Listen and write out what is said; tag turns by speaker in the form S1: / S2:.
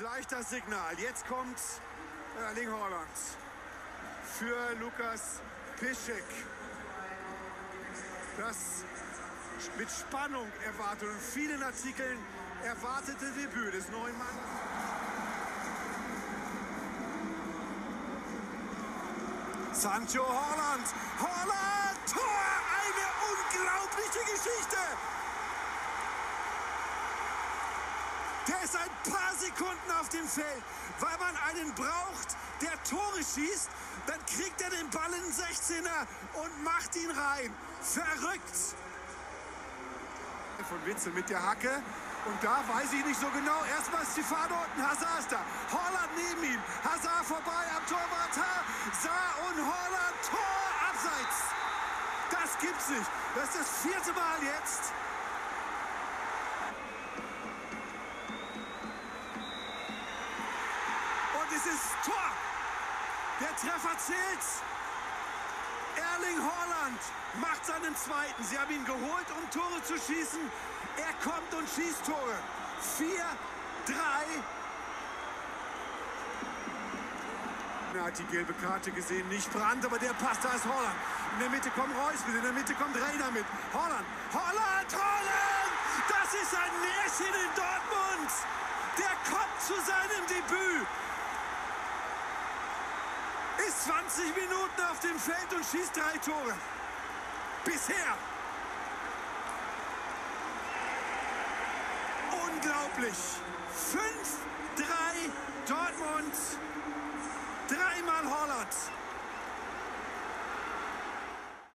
S1: gleich das Signal. Jetzt kommt Erling Haaland für Lukas Piszek. Das mit Spannung erwartet und vielen Artikeln erwartete Debüt des neuen Mannes. Sancho Holland. Holland! Tor! Eine unglaubliche Geschichte! Der ist ein paar Sekunden auf dem Feld, weil man einen braucht, der Tore schießt. Dann kriegt er den Ball in den 16er und macht ihn rein. Verrückt! Von Witzel mit der Hacke. Und da weiß ich nicht so genau. Erstmal Stefano und Hazard ist da. Holland neben ihm. Hazard vorbei am Torwart. Hazard und Holland. Tor abseits. Das gibt's nicht. Das ist das vierte Mal jetzt. Ist Tor. Der Treffer zählt. Erling Haaland macht seinen zweiten. Sie haben ihn geholt, um Tore zu schießen. Er kommt und schießt Tore. 4, 3. Er hat die gelbe Karte gesehen, nicht Brand, aber der passt, da ist Holland. In der Mitte kommt Reus mit, in der Mitte kommt Reiner mit. Holland, Holland, Holland! Das ist ein Märchen in Dortmund! Der kommt zu seinem Debüt. Ist 20 Minuten auf dem Feld und schießt drei Tore. Bisher. Unglaublich. 5-3 Dortmund.